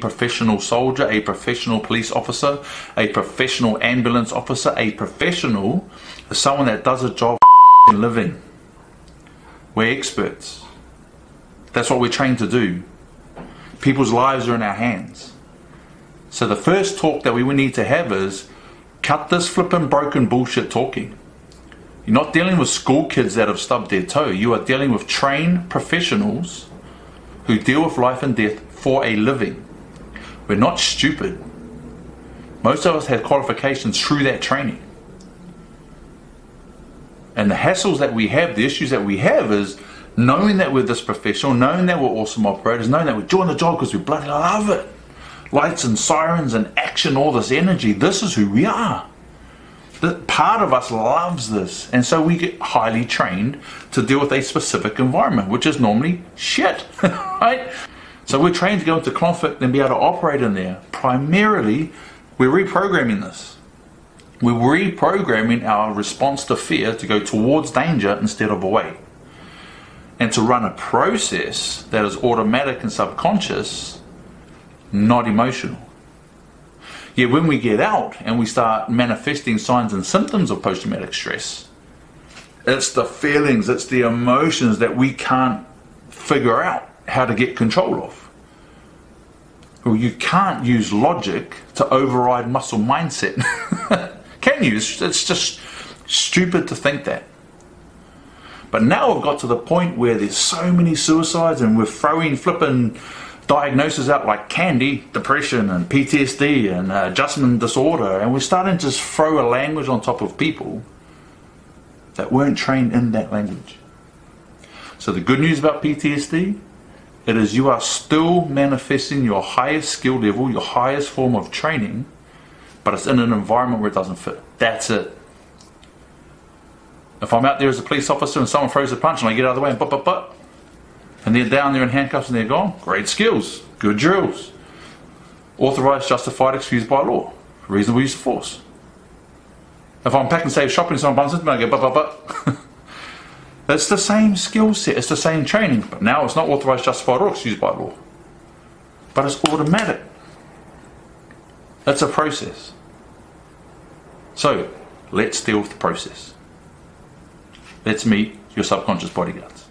professional soldier, a professional police officer, a professional ambulance officer, a professional is someone that does a job in living. We're experts. That's what we're trained to do. People's lives are in our hands. So the first talk that we need to have is cut this flippin' broken bullshit talking. You're not dealing with school kids that have stubbed their toe. You are dealing with trained professionals who deal with life and death for a living. We're not stupid. Most of us have qualifications through that training. And the hassles that we have, the issues that we have is knowing that we're this professional, knowing that we're awesome operators, knowing that we're doing the job because we bloody love it. Lights and sirens and action, all this energy, this is who we are. The part of us loves this, and so we get highly trained to deal with a specific environment, which is normally shit, right? So we're trained to go into conflict and be able to operate in there. Primarily, we're reprogramming this. We're reprogramming our response to fear to go towards danger instead of away. And to run a process that is automatic and subconscious, not emotional. Yet when we get out and we start manifesting signs and symptoms of post traumatic stress, it's the feelings, it's the emotions that we can't figure out how to get control of. Well, you can't use logic to override muscle mindset. Can you? It's, just stupid to think that. But now we've got to the point where there's so many suicides and we're throwing flipping diagnoses out like candy, depression and PTSD and adjustment disorder, and we're starting to just throw a language on top of people that weren't trained in that language. So the good news about PTSD, it is you are still manifesting your highest skill level, your highest form of training, but it's in an environment where it doesn't fit. That's it. If I'm out there as a police officer and someone throws a punch and I get out of the way and but but but and they're down there in handcuffs and they're gone. Great skills, good drills. Authorized, justified, excused by law. Reasonable use of force. If I'm packing safe shopping and someone bumps into me, I go, but, but, but. It's the same skill set, it's the same training, but now it's not authorised, justified, or excused by law. But it's automatic. It's a process. So, let's deal with the process. Let's meet your subconscious bodyguards.